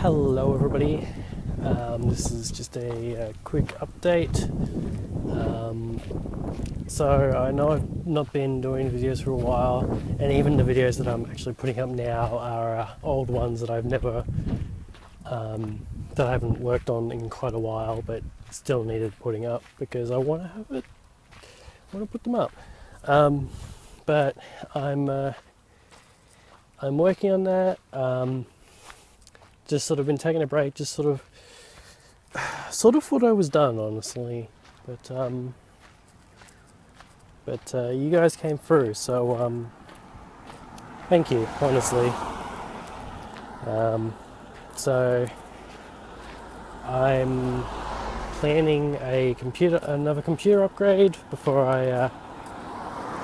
Hello, everybody. Um, this is just a, uh quick update. Um, so, I know I've not been doing videos for a while, and even the videos that I'm actually putting up now are uh, old ones that I've never, um, that I haven't worked on in quite a while, but still needed putting up because I want to have it, I want to put them up. Um, but I'm, uh, I'm working on that. Just sort of been taking a break, just sort of, sort of thought I was done, honestly. But um, but uh, you guys came through, so um, thank you, honestly. Um, so I'm planning a computer, another computer upgrade before I uh,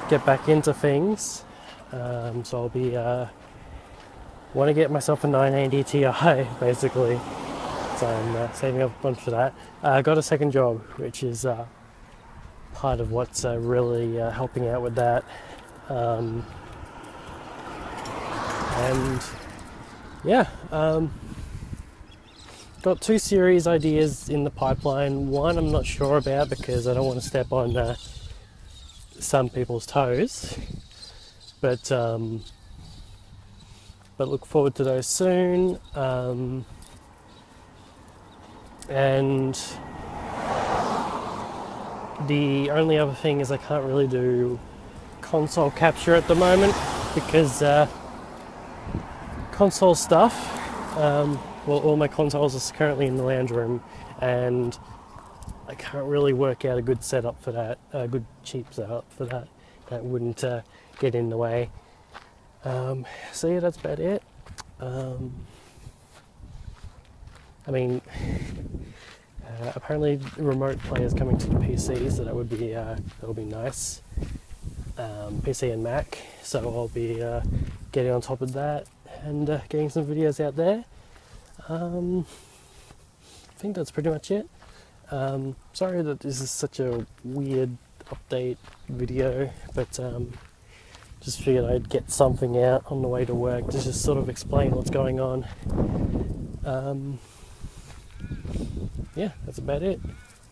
get back into things. Um, so I'll be uh, want to get myself a 980 Ti basically. So I'm uh, saving up a bunch for that. Uh, I got a second job, which is uh, part of what's uh, really uh, helping out with that. Um, and yeah, um, got two series ideas in the pipeline. One I'm not sure about because I don't want to step on uh, some people's toes, but um, but look forward to those soon. Um, and the only other thing is I can't really do console capture at the moment because uh, console stuff. Um, well, all my consoles are currently in the lounge room, and I can't really work out a good setup for that, a good cheap setup for that. That wouldn't uh, get in the way. Um, so yeah, that's about it. Um, I mean, uh, apparently remote play is coming to the PC, so that would be uh, that would be nice. Um, PC and Mac, so I'll be uh, getting on top of that and uh, getting some videos out there. Um, I think that's pretty much it. Um, sorry that this is such a weird update video, but um, just figured I'd get something out on the way to work to just sort of explain what's going on. Um, yeah, that's about it.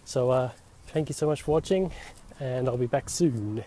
So, uh, thank you so much for watching, and I'll be back soon.